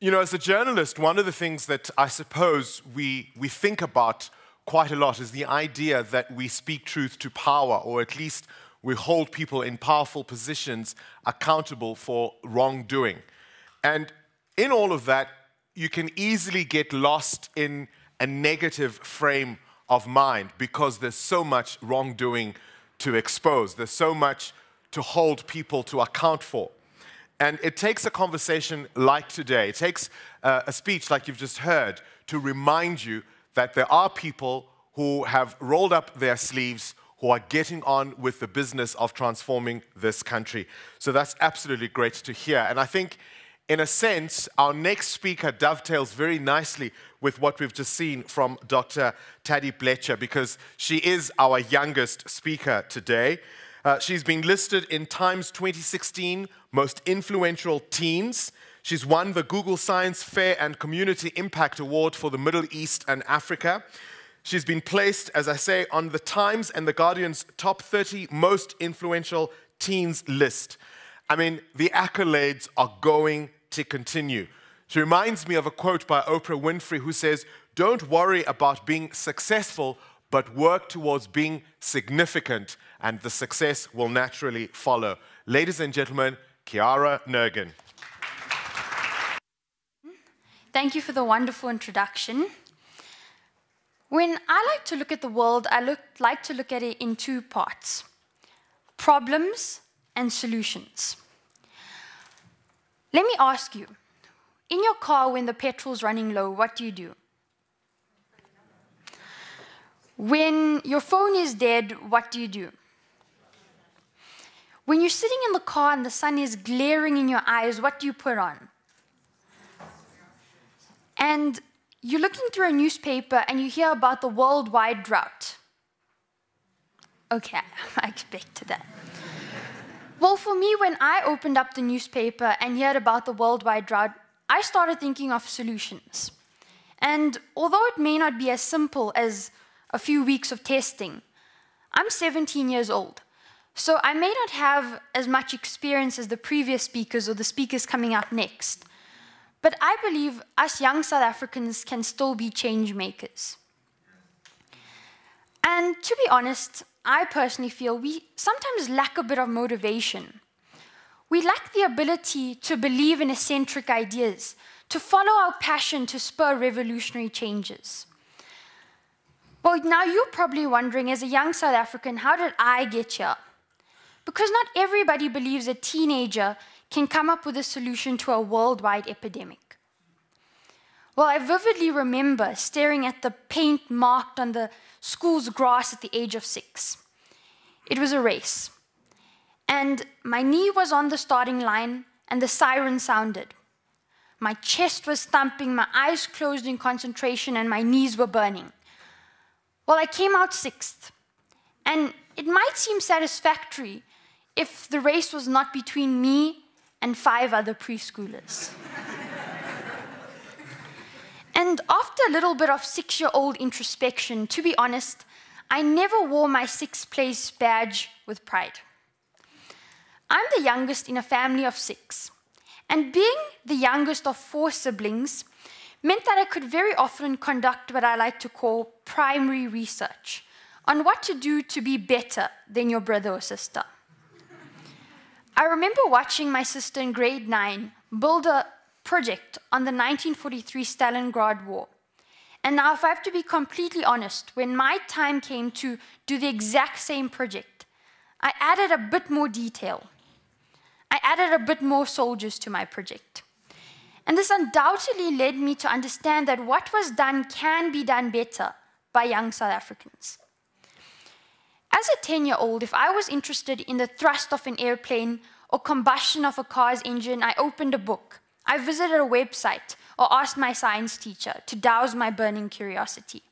You know, as a journalist, one of the things that I suppose we, we think about quite a lot is the idea that we speak truth to power, or at least we hold people in powerful positions accountable for wrongdoing. And in all of that, you can easily get lost in a negative frame of mind because there's so much wrongdoing to expose, there's so much to hold people to account for. And it takes a conversation like today, it takes uh, a speech like you've just heard to remind you that there are people who have rolled up their sleeves, who are getting on with the business of transforming this country. So that's absolutely great to hear. And I think, in a sense, our next speaker dovetails very nicely with what we've just seen from Dr. Taddy Blecher because she is our youngest speaker today. Uh, she's been listed in Times 2016 Most Influential Teens. She's won the Google Science Fair and Community Impact Award for the Middle East and Africa. She's been placed, as I say, on the Times and the Guardian's top 30 most influential teens list. I mean, the accolades are going to continue. She reminds me of a quote by Oprah Winfrey who says, Don't worry about being successful, but work towards being significant, and the success will naturally follow. Ladies and gentlemen, Kiara Nirghin. Thank you for the wonderful introduction. When I like to look at the world, I look, like to look at it in two parts problems and solutions. Let me ask you in your car, when the petrol's running low, what do you do? When your phone is dead, what do you do? When you're sitting in the car and the sun is glaring in your eyes, what do you put on? And you're looking through a newspaper and you hear about the worldwide drought. Okay, I expected that. well, for me, when I opened up the newspaper and heard about the worldwide drought, I started thinking of solutions. And although it may not be as simple as a few weeks of testing, I'm 17 years old. So I may not have as much experience as the previous speakers or the speakers coming up next. But I believe us young South Africans can still be change makers. And to be honest, I personally feel we sometimes lack a bit of motivation. We lack the ability to believe in eccentric ideas, to follow our passion to spur revolutionary changes. Well, now you're probably wondering, as a young South African, how did I get here? Because not everybody believes a teenager can come up with a solution to a worldwide epidemic. Well, I vividly remember staring at the paint marked on the school's grass at the age of six. It was a race and my knee was on the starting line, and the siren sounded. My chest was thumping, my eyes closed in concentration, and my knees were burning. Well, I came out sixth, and it might seem satisfactory if the race was not between me and five other preschoolers. and after a little bit of six year old introspection, to be honest, I never wore my sixth place badge with pride. I'm the youngest in a family of six. And being the youngest of four siblings meant that I could very often conduct what I like to call primary research on what to do to be better than your brother or sister. I remember watching my sister in grade nine build a project on the 1943 Stalingrad War. And now, if I have to be completely honest, when my time came to do the exact same project, I added a bit more detail. I added a bit more soldiers to my project. And this undoubtedly led me to understand that what was done can be done better by young South Africans. As a 10 year old, if I was interested in the thrust of an airplane or combustion of a car's engine, I opened a book. I visited a website or asked my science teacher to douse my burning curiosity.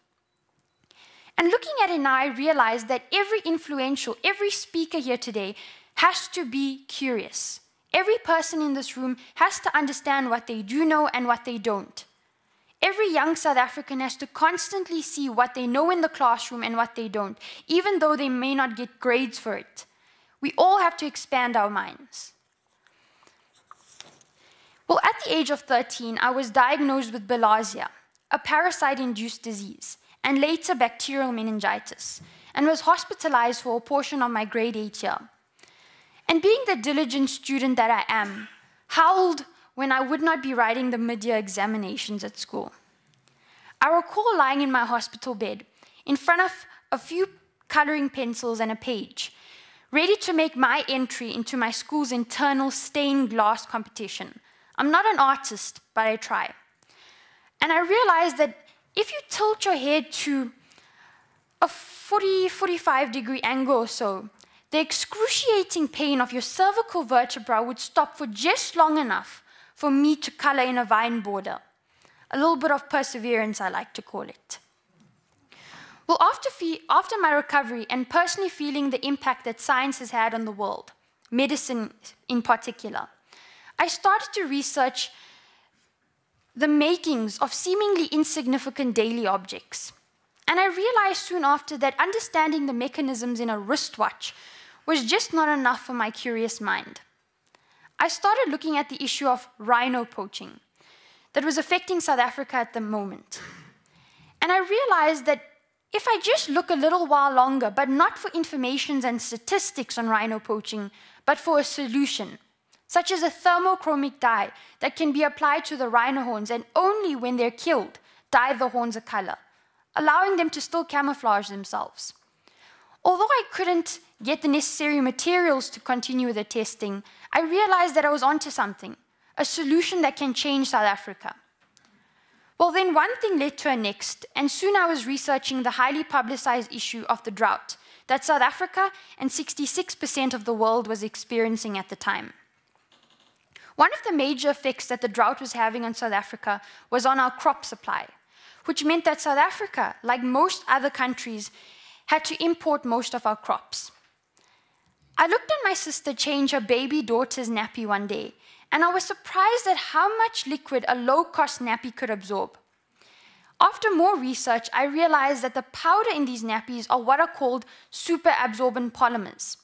And looking at it now, I realized that every influential, every speaker here today has to be curious. Every person in this room has to understand what they do know and what they don't. Every young South African has to constantly see what they know in the classroom and what they don't, even though they may not get grades for it. We all have to expand our minds. Well, at the age of 13, I was diagnosed with bilharzia, a parasite induced disease, and later bacterial meningitis, and was hospitalized for a portion of my grade 8 year. And being the diligent student that I am, howled when I would not be writing the mid year examinations at school. I recall lying in my hospital bed in front of a few coloring pencils and a page, ready to make my entry into my school's internal stained glass competition. I'm not an artist, but I try. And I realized that if you tilt your head to a 40, 45 degree angle or so, the excruciating pain of your cervical vertebra would stop for just long enough for me to color in a vine border. A little bit of perseverance, I like to call it. Well, after, after my recovery and personally feeling the impact that science has had on the world, medicine in particular, I started to research the makings of seemingly insignificant daily objects. And I realized soon after that understanding the mechanisms in a wristwatch was just not enough for my curious mind. I started looking at the issue of rhino poaching that was affecting South Africa at the moment. And I realized that if I just look a little while longer, but not for information and statistics on rhino poaching, but for a solution, such as a thermochromic dye that can be applied to the rhino horns and only when they're killed dye the horns a color, allowing them to still camouflage themselves. Although I couldn't get the necessary materials to continue the testing, I realized that I was onto something, a solution that can change South Africa. Well, then one thing led to a next, and soon I was researching the highly publicized issue of the drought that South Africa and 66% of the world was experiencing at the time. One of the major effects that the drought was having on South Africa was on our crop supply, which meant that South Africa, like most other countries, had to import most of our crops. I looked at my sister change her baby daughter's nappy one day, and I was surprised at how much liquid a low cost nappy could absorb. After more research, I realized that the powder in these nappies are what are called super absorbent polymers.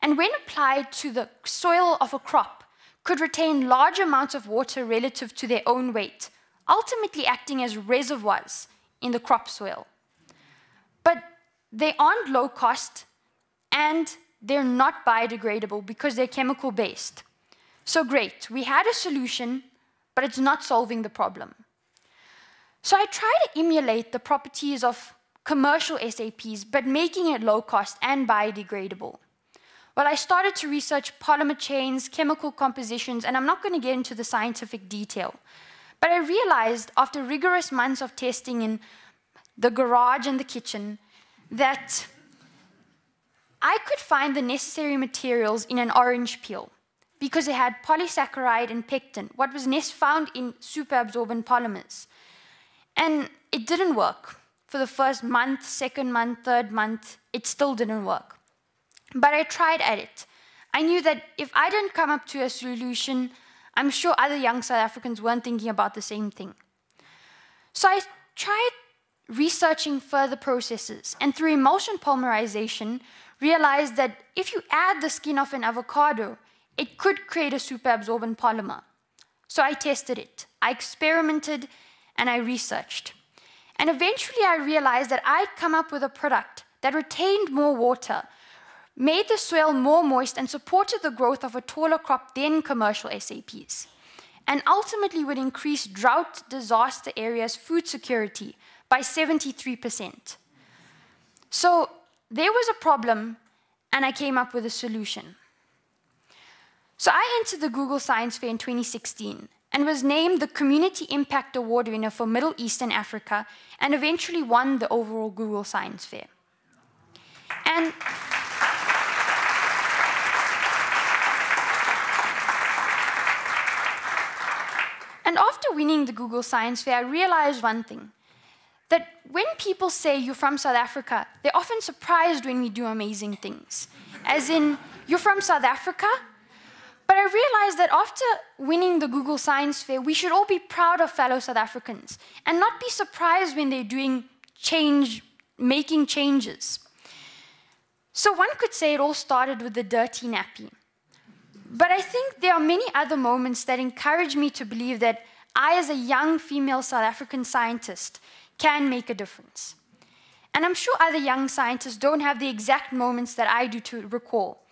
And when applied to the soil of a crop, could retain large amounts of water relative to their own weight, ultimately acting as reservoirs in the crop soil. But they aren't low cost and they're not biodegradable because they're chemical based. So great, we had a solution, but it's not solving the problem. So I try to emulate the properties of commercial SAPs, but making it low cost and biodegradable. Well, I started to research polymer chains, chemical compositions, and I'm not going to get into the scientific detail. But I realized after rigorous months of testing in the garage and the kitchen that I could find the necessary materials in an orange peel because it had polysaccharide and pectin, what was next found in superabsorbent polymers. And it didn't work. For the first month, second month, third month, it still didn't work. But I tried at it. I knew that if I didn't come up to a solution, I'm sure other young South Africans weren't thinking about the same thing. So I tried researching further processes, and through emulsion polymerization, realized that if you add the skin of an avocado, it could create a superabsorbent polymer. So I tested it, I experimented, and I researched. And eventually I realized that I'd come up with a product that retained more water, made the soil more moist and supported the growth of a taller crop than commercial SAPs, and ultimately would increase drought disaster areas' food security by 73%. So there was a problem, and I came up with a solution. So I entered the Google Science Fair in 2016 and was named the Community Impact Award winner for Middle East and Africa, and eventually won the overall Google Science Fair. And And after winning the Google Science Fair, I realized one thing when people say you're from South Africa, they're often surprised when we do amazing things. As in, you're from South Africa? But I realized that after winning the Google Science Fair, we should all be proud of fellow South Africans and not be surprised when they're doing change, making changes. So one could say it all started with the dirty nappy. But I think there are many other moments that encourage me to believe that I, as a young female South African scientist, can make a difference. And I'm sure other young scientists don't have the exact moments that I do to recall.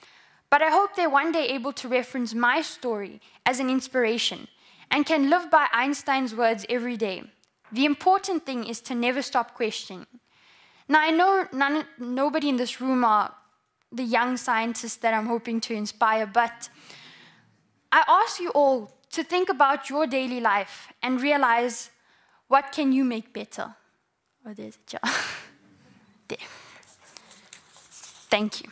But I hope they're one day able to reference my story as an inspiration and can live by Einstein's words every day. The important thing is to never stop questioning. Now, I know none, nobody in this room are the young scientists that I'm hoping to inspire, but I ask you all to think about your daily life and realize what can you make better. Oh, there's a jar. there. Thank you.